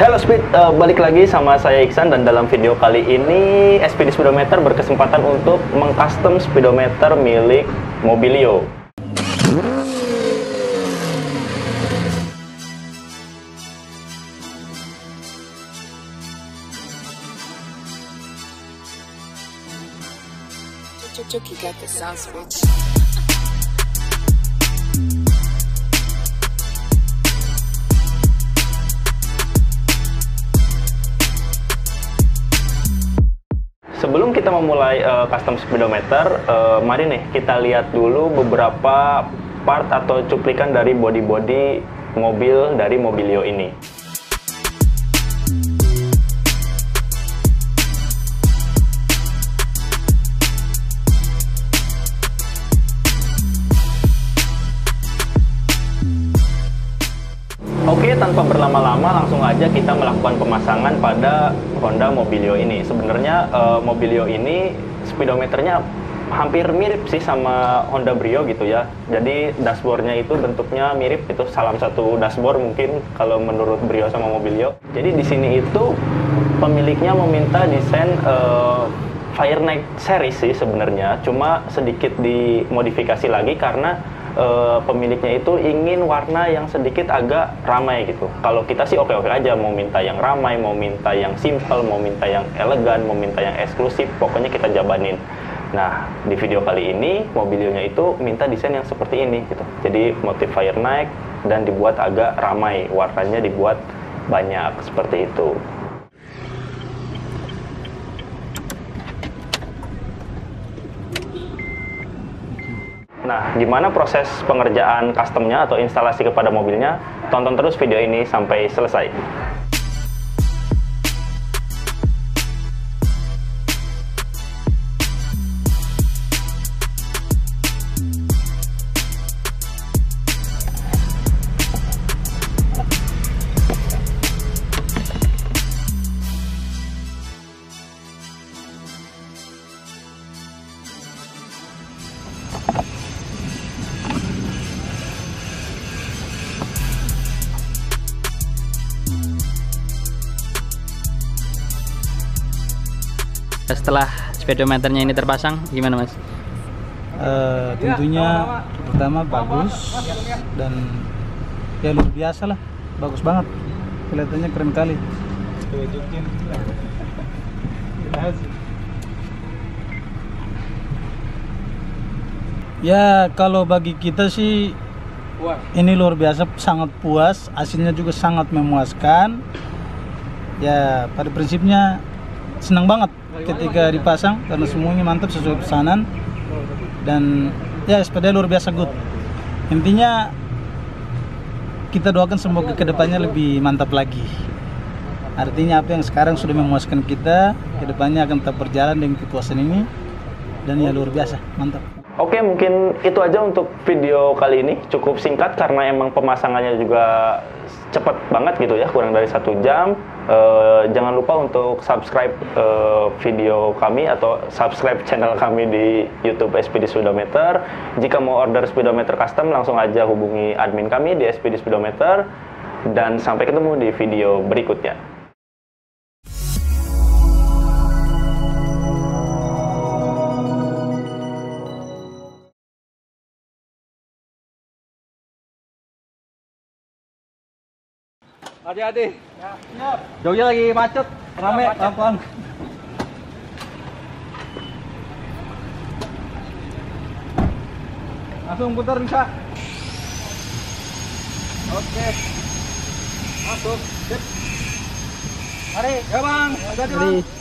Halo Speed, uh, balik lagi sama saya Iksan dan dalam video kali ini SPD Speedometer berkesempatan untuk mengcustom speedometer milik Mobilio. Sauce, bitch. Sebelum kita memulai uh, custom speedometer, uh, mari nih kita lihat dulu beberapa part atau cuplikan dari body-body mobil dari Mobilio ini. Oke, tanpa berlama-lama langsung aja kita melakukan pemasangan pada Honda Mobilio ini. Sebenarnya uh, Mobilio ini speedometernya hampir mirip sih sama Honda Brio gitu ya. Jadi dashboardnya itu bentuknya mirip itu salam satu dashboard mungkin kalau menurut Brio sama Mobilio. Jadi di sini itu pemiliknya meminta desain uh, Fire Night series sih sebenarnya, cuma sedikit dimodifikasi lagi karena uh, pemiliknya itu ingin warna yang sedikit agak ramai gitu. Kalau kita sih oke-oke aja mau minta yang ramai, mau minta yang simple, mau minta yang elegan, mau minta yang eksklusif, pokoknya kita jabanin. Nah, di video kali ini mobilnya itu minta desain yang seperti ini gitu. Jadi motif fire night dan dibuat agak ramai, warnanya dibuat banyak seperti itu. Nah, gimana proses pengerjaan customnya atau instalasi kepada mobilnya? Tonton terus video ini sampai selesai. Setelah speedometernya ini terpasang gimana mas? Uh, tentunya pertama bagus dan ya luar biasa lah. Bagus banget. Kelihatannya keren kali. Ya kalau bagi kita sih ini luar biasa sangat puas. Hasilnya juga sangat memuaskan. Ya pada prinsipnya senang banget ketika dipasang karena semuanya mantap sesuai pesanan. Dan ya sepeda luar biasa good. Intinya kita doakan semoga ke depannya lebih mantap lagi. Artinya apa yang sekarang sudah memuaskan kita ke depannya akan tetap berjalan dengan kepuasan ini. Dan ya luar biasa mantap Oke, mungkin itu aja untuk video kali ini. Cukup singkat karena emang pemasangannya juga cepet banget gitu ya, kurang dari satu jam. Uh, jangan lupa untuk subscribe uh, video kami atau subscribe channel kami di YouTube SPD Speedometer. Jika mau order speedometer custom, langsung aja hubungi admin kami di SPD Speedometer. Dan sampai ketemu di video berikutnya. Adik-adik. Ya. Jogja lagi macet, rame, pelan Langsung putar bisa. Oke. Masuk. Sip. Mari, ya Bang. Hati-hati, Bang.